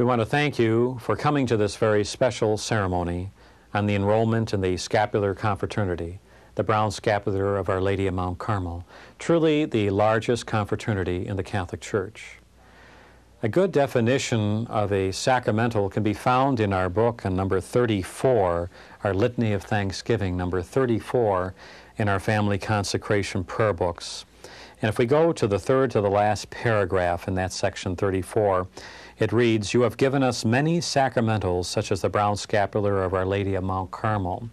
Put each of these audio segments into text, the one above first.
We want to thank you for coming to this very special ceremony on the enrollment in the Scapular Confraternity, the Brown Scapular of Our Lady of Mount Carmel, truly the largest confraternity in the Catholic Church. A good definition of a sacramental can be found in our book on number 34, our Litany of Thanksgiving, number 34 in our family consecration prayer books. And if we go to the third to the last paragraph in that section 34, it reads, You have given us many sacramentals, such as the brown scapular of Our Lady of Mount Carmel.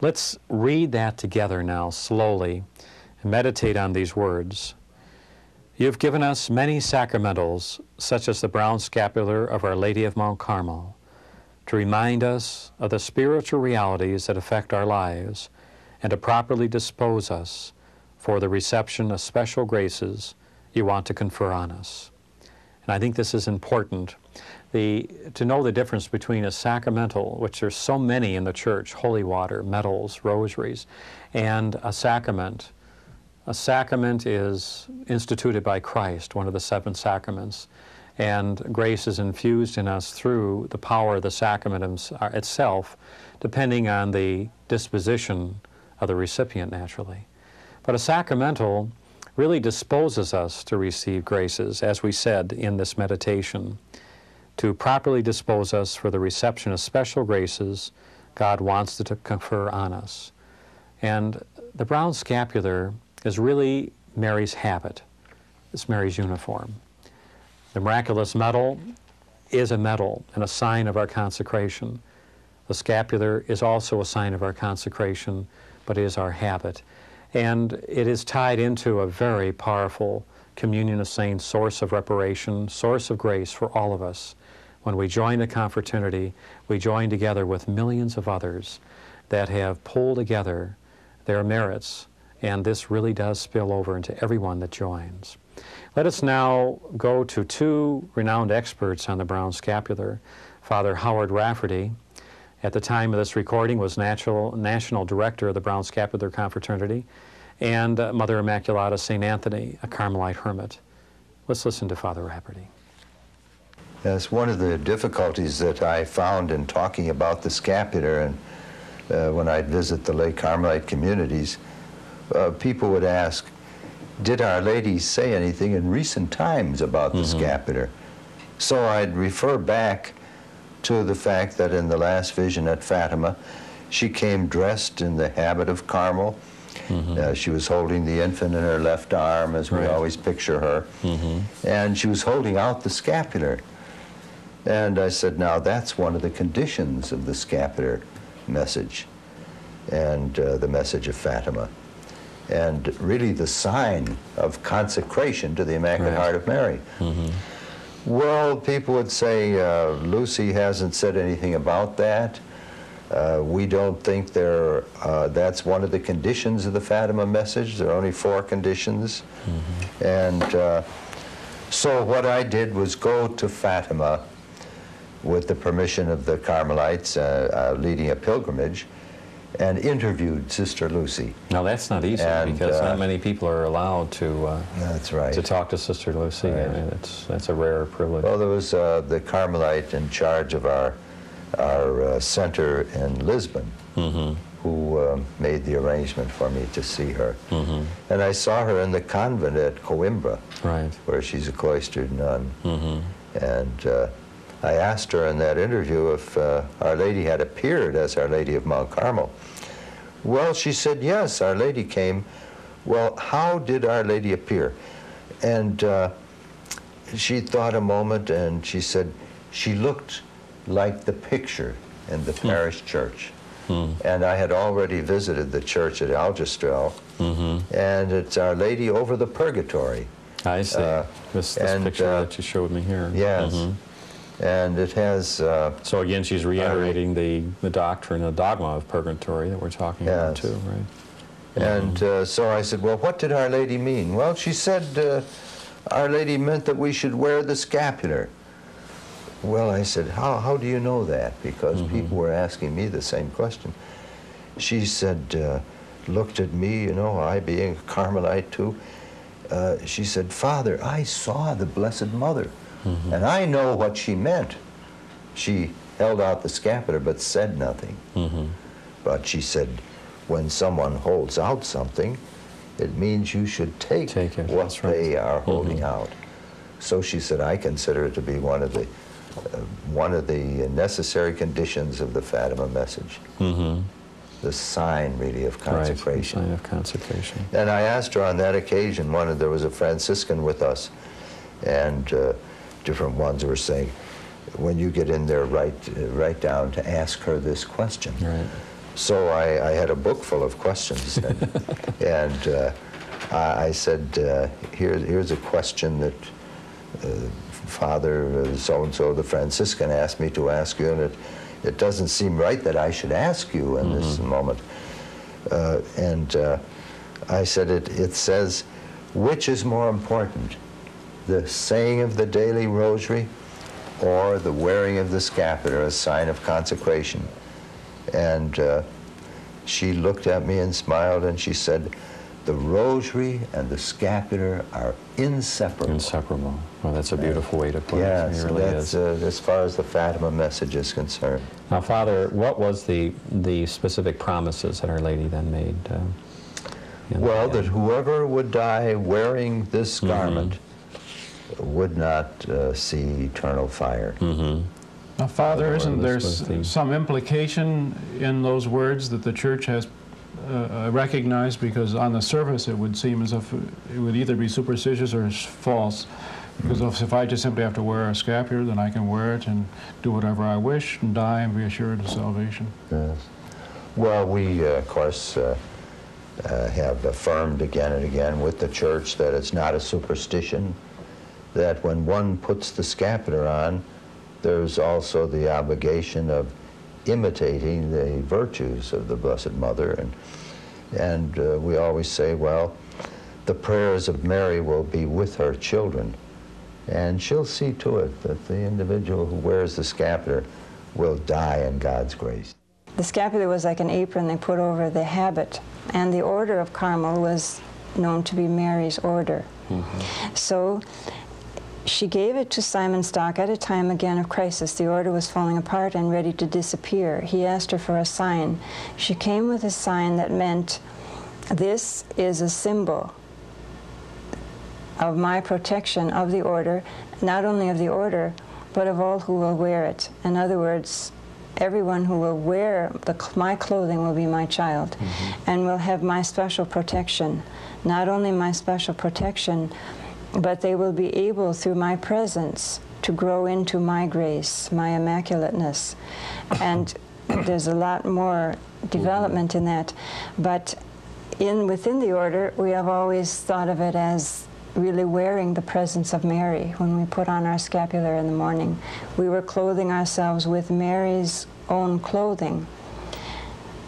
Let's read that together now, slowly, and meditate on these words. You have given us many sacramentals, such as the brown scapular of Our Lady of Mount Carmel, to remind us of the spiritual realities that affect our lives and to properly dispose us for the reception of special graces you want to confer on us. And I think this is important. The, to know the difference between a sacramental, which there's so many in the church, holy water, medals, rosaries, and a sacrament. A sacrament is instituted by Christ, one of the seven sacraments, and grace is infused in us through the power of the sacrament uh, itself, depending on the disposition of the recipient naturally. But a sacramental really disposes us to receive graces, as we said in this meditation, to properly dispose us for the reception of special graces God wants to confer on us. And the brown scapular is really Mary's habit. It's Mary's uniform. The miraculous medal is a medal and a sign of our consecration. The scapular is also a sign of our consecration, but is our habit. And it is tied into a very powerful communion of saints, source of reparation, source of grace for all of us. When we join the confraternity, we join together with millions of others that have pulled together their merits, and this really does spill over into everyone that joins. Let us now go to two renowned experts on the brown scapular, Father Howard Rafferty, at the time of this recording was national, national director of the Brown Scapular Confraternity, and uh, Mother Immaculata St. Anthony, a Carmelite hermit. Let's listen to Father Rafferty. Yes, one of the difficulties that I found in talking about the scapular and uh, when I'd visit the lay Carmelite communities, uh, people would ask, did Our Lady say anything in recent times about the mm -hmm. scapular? So I'd refer back to the fact that in the last vision at Fatima, she came dressed in the habit of Carmel. Mm -hmm. uh, she was holding the infant in her left arm, as we always picture her, mm -hmm. and she was holding out the scapular. And I said, now that's one of the conditions of the scapular message and uh, the message of Fatima. And really the sign of consecration to the Immaculate right. Heart of Mary. Mm -hmm. Well, people would say uh, Lucy hasn't said anything about that. Uh, we don't think there. Uh, that's one of the conditions of the Fatima message. There are only four conditions, mm -hmm. and uh, so what I did was go to Fatima with the permission of the Carmelites, uh, uh, leading a pilgrimage, and interviewed Sister Lucy. Now that's not easy and, because uh, not many people are allowed to. Uh, that's right. To talk to Sister Lucy, right. and it's that's a rare privilege. Well, there was uh, the Carmelite in charge of our our uh, center in Lisbon. Mm -hmm. Who uh, made the arrangement for me to see her? Mm -hmm. And I saw her in the convent at Coimbra, right, where she's a cloistered nun. Mm -hmm. And uh, I asked her in that interview if uh, Our Lady had appeared as Our Lady of Mount Carmel. Well, she said, yes, Our Lady came. Well, how did Our Lady appear? And uh, she thought a moment and she said, she looked like the picture in the hmm. parish church. Hmm. And I had already visited the church at Aljustrel, mm -hmm. and it's Our Lady over the Purgatory. I see. Uh, this, this and, picture uh, that you showed me here. Yes. Mm -hmm and it has. Uh, so again, she's reiterating the the doctrine, the dogma of purgatory that we're talking yes. about too, right? And uh, so I said, well, what did Our Lady mean? Well, she said uh, Our Lady meant that we should wear the scapular. Well, I said, how, how do you know that? Because mm -hmm. people were asking me the same question. She said, uh, looked at me, you know, I being a Carmelite too, uh, she said, Father, I saw the Blessed Mother. -hmm. And I know what she meant She held out the scapular but said nothing. Mm-hmm. But she said, when someone holds out something, it means you should take, Take what right. they are holding Mhm. out. So she said, I consider it to be one of the one of the necessary conditions of the Fatima message, Mm-hmm. the sign really of consecration. Right, sign of consecration. And I asked her on that occasion, one of, there was a Franciscan with us, and uh, different ones were saying, when you get in there, write, uh, write down to ask her this question. Right. So I, I had a book full of questions, and, and uh, I, I said, uh, Here, here's a question that uh, Father so and so, the Franciscan, asked me to ask you, and it, it doesn't seem right that I should ask you in this moment. Uh, and uh, I said, it, it says, which is more important, the saying of the daily rosary or the wearing of the scapular, a sign of consecration? And uh, she looked at me and smiled and she said, the rosary and the scapular are inseparable. Inseparable. Well, that's a beautiful way to put Yeah, it. It so really that's is. uh, as far as the Fatima message is concerned. Now, Father, what was the the specific promises that Our Lady then made? Uh, Well, that whoever would die wearing this Mm-hmm. garment would not uh, see eternal fire. Mhm. Now, Father, Lord, isn't there the- some implication in those words that the church has uh, uh, recognized? Because on the surface, it would seem as if it would either be superstitious or false. Because if- if I just simply have to wear a scapular, then I can wear it and do whatever I wish and die and be assured of salvation. Yes. Well, we, uh, of course, uh, uh, have affirmed again and again with the church that it's not a superstition, that when one puts the scapular on, there's also the obligation of imitating the virtues of the Blessed Mother. And, and uh, we always say, well, the prayers of Mary will be with her children, and she'll see to it that the individual who wears the scapular will die in God's grace. The scapular was like an apron they put over the habit, and the order of Carmel was known to be Mary's order. So she gave it to Simon Stock at a time again of crisis. The order was falling apart and ready to disappear. He asked her for a sign. She came with a sign that meant, This is a symbol of my protection of the order, not only of the order, but of all who will wear it. In other words, everyone who will wear the, my clothing will be my child mm-hmm. and will have my special protection. Not only my special protection, but they will be able, through my presence, to grow into my grace, my immaculateness. And there's a lot more development in that. But in within the order, we have always thought of it as really wearing the presence of Mary when we put on our scapular in the morning. We were clothing ourselves with Mary's own clothing.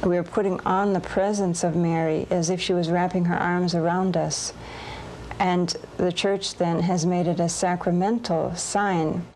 We were putting on the presence of Mary as if she was wrapping her arms around us. And the church then has made it a sacramental sign